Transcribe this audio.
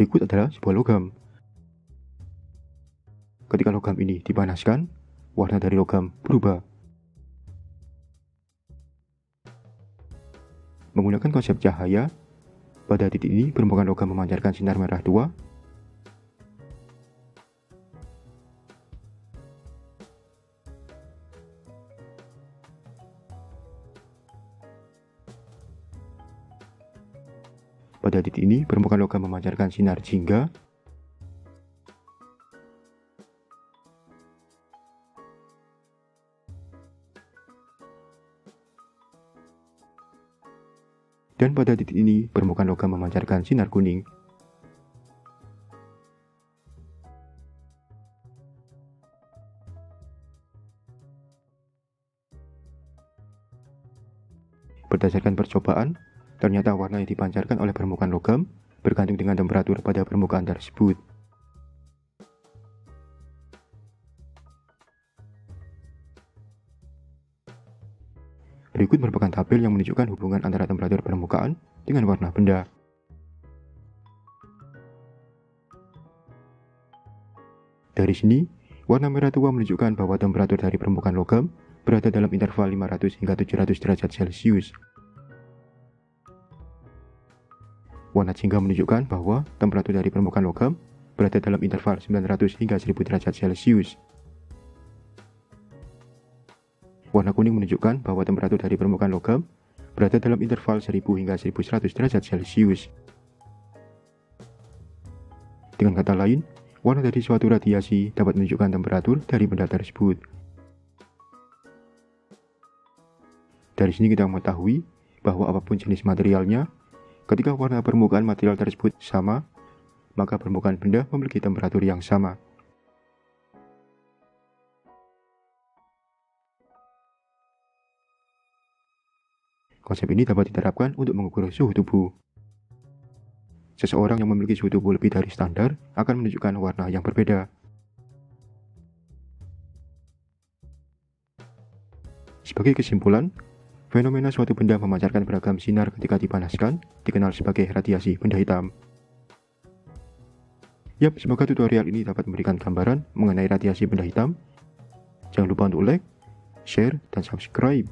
Berikut adalah sebuah logam. Ketika logam ini dipanaskan, warna dari logam berubah. Menggunakan konsep cahaya, pada titik ini permukaan logam memancarkan sinar merah tua Pada titik ini, permukaan logam memancarkan sinar jingga. Dan pada titik ini, permukaan logam memancarkan sinar kuning. Berdasarkan percobaan, Ternyata warna yang dipancarkan oleh permukaan logam bergantung dengan temperatur pada permukaan tersebut. Berikut merupakan tabel yang menunjukkan hubungan antara temperatur permukaan dengan warna benda. Dari sini, warna merah tua menunjukkan bahwa temperatur dari permukaan logam berada dalam interval 500 hingga 700 derajat Celcius. Warna jingga menunjukkan bahwa temperatur dari permukaan logam berada dalam interval 900 hingga 1000 derajat Celcius. Warna kuning menunjukkan bahwa temperatur dari permukaan logam berada dalam interval 1000 hingga 1100 derajat Celcius. Dengan kata lain, warna dari suatu radiasi dapat menunjukkan temperatur dari benda tersebut. Dari sini kita mengetahui bahwa apa pun jenis materialnya, Ketika warna permukaan material tersebut sama, maka permukaan benda memiliki temperatur yang sama. Konsep ini dapat diterapkan untuk mengukur suhu tubuh. Seseorang yang memiliki suhu tubuh lebih dari standar akan menunjukkan warna yang berbeda. Sebagai kesimpulan, Fenomena suatu benda memancarkan beragam sinar ketika dipanaskan dikenal sebagai radiasi benda hitam. Yap, semoga tutorial ini dapat memberikan gambaran mengenai radiasi benda hitam. Jangan lupa untuk like, share, dan subscribe.